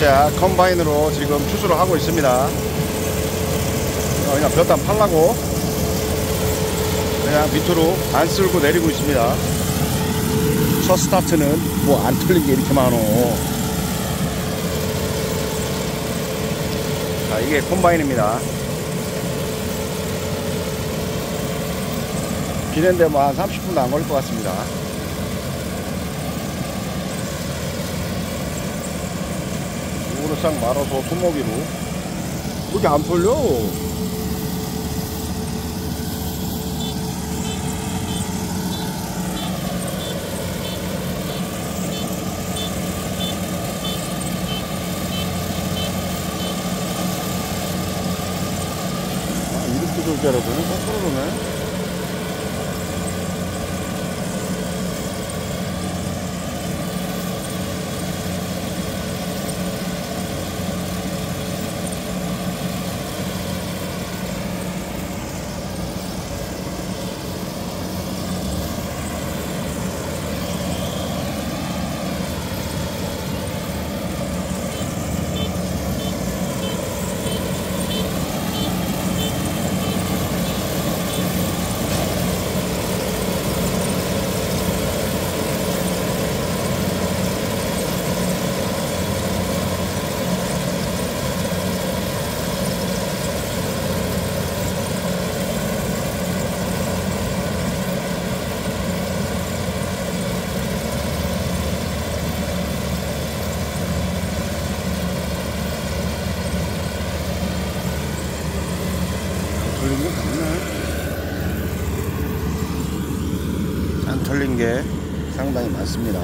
자 컴바인으로 지금 추수를 하고 있습니다. 어, 그냥 볕단 팔라고. 그냥 밑으로 안 쓸고 내리고 있습니다. 첫 스타트는 뭐 안 틀린 게 이렇게 많어. 자 이게 콤바인입니다. 비는데 뭐 한 30분도 안 걸릴 것 같습니다 싹 말아서 손목이로. 그렇게 안 풀려? 아, 이렇게 알았더니 거꾸로 도네 게 많네. 안 털린 게 상당히 많습니다.